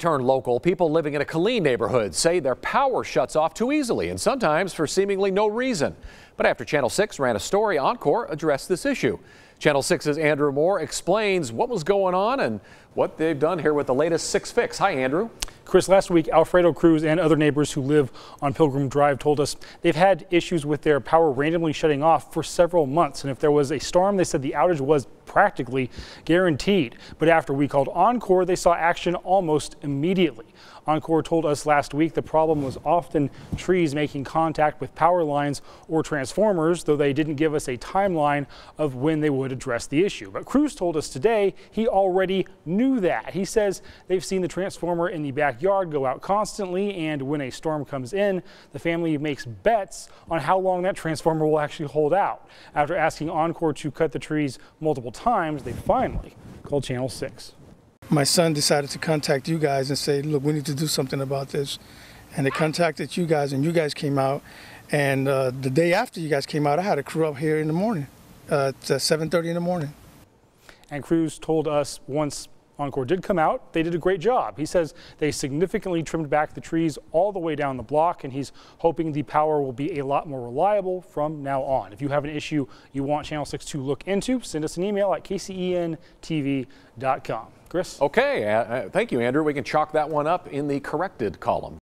Turn local, people living in a Killeen neighborhood say their power shuts off too easily and sometimes for seemingly no reason. But after Channel 6 ran a story, Oncor addressed this issue. Channel 6's Andrew Moore explains what was going on and what they've done here with the latest 6 fix. Hi, Andrew. Chris, last week, Alfredo Cruz and other neighbors who live on Pilgrim Drive told us they've had issues with their power randomly shutting off for several months. And if there was a storm, they said the outage was practically guaranteed. But after we called Oncor, they saw action almost immediately. Oncor told us last week the problem was often trees making contact with power lines or transformers, though they didn't give us a timeline of when they would address the issue. But Cruz told us today he already knew that. He says they've seen the transformer in the backyard go out constantly, and when a storm comes in, the family makes bets on how long that transformer will actually hold out. After asking Oncor to cut the trees multiple times, they finally called Channel 6 my son decided to contact you guys and say, look, we need to do something about this. And they contacted you guys, and you guys came out. And uh, the day after you guys came out, I had a crew up here in the morning, uh, at 7:30 in the morning. And Cruz told us once Oncor did come out, they did a great job. He says they significantly trimmed back the trees all the way down the block, and he's hoping the power will be a lot more reliable from now on. If you have an issue you want Channel 6 to look into, send us an email at kcentv.com. Chris? Okay, uh, uh, thank you, Andrew. We can chalk that one up in the corrected column.